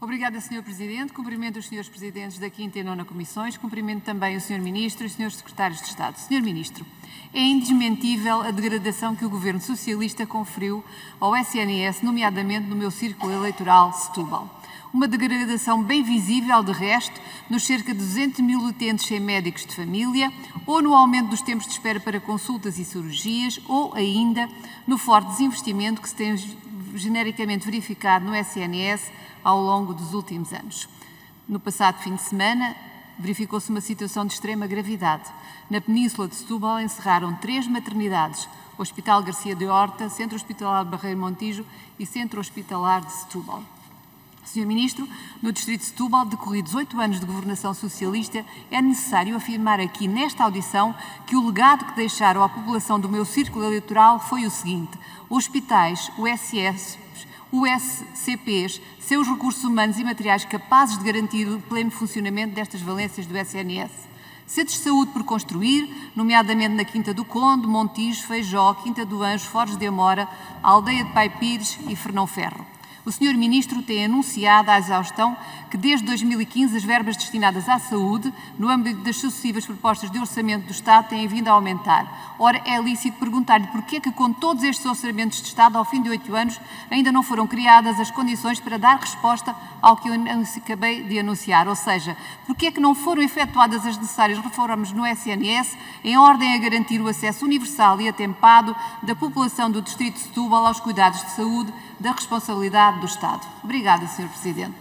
Obrigada, Sr. Presidente. Cumprimento os Srs. Presidentes da Quinta e Nona Comissões. Cumprimento também o Sr. Ministro e os Srs. Secretários de Estado. Sr. Ministro, é indesmentível a degradação que o Governo Socialista conferiu ao SNS, nomeadamente no meu círculo eleitoral Setúbal. Uma degradação bem visível, de resto, nos cerca de 200 mil utentes sem médicos de família, ou no aumento dos tempos de espera para consultas e cirurgias, ou ainda no forte desinvestimento que se tem genericamente verificado no SNS ao longo dos últimos anos. No passado fim de semana, verificou-se uma situação de extrema gravidade. Na Península de Setúbal encerraram três maternidades, Hospital Garcia de Horta, Centro Hospitalar de Barreiro Montijo e Centro Hospitalar de Setúbal. Sr. Ministro, no Distrito de Setúbal, decorridos oito anos de governação socialista, é necessário afirmar aqui nesta audição que o legado que deixaram à população do meu círculo eleitoral foi o seguinte: hospitais, USS, USCPs, seus recursos humanos e materiais capazes de garantir o pleno funcionamento destas valências do SNS. Centros de saúde por construir, nomeadamente na Quinta do Conde, Montijo, Feijó, Quinta do Anjo, Forres de Amora, Aldeia de Pai Pires e Fernão Ferro. O Sr. Ministro tem anunciado à exaustão que desde 2015 as verbas destinadas à saúde, no âmbito das sucessivas propostas de orçamento do Estado, têm vindo a aumentar. Ora, é lícito perguntar-lhe porquê que, com todos estes orçamentos de Estado, ao fim de oito anos, ainda não foram criadas as condições para dar resposta ao que eu acabei de anunciar, ou seja, porquê que não foram efetuadas as necessárias reformas no SNS em ordem a garantir o acesso universal e atempado da população do Distrito de Setúbal aos cuidados de saúde da responsabilidade do Estado. Obrigada, Sr. Presidente.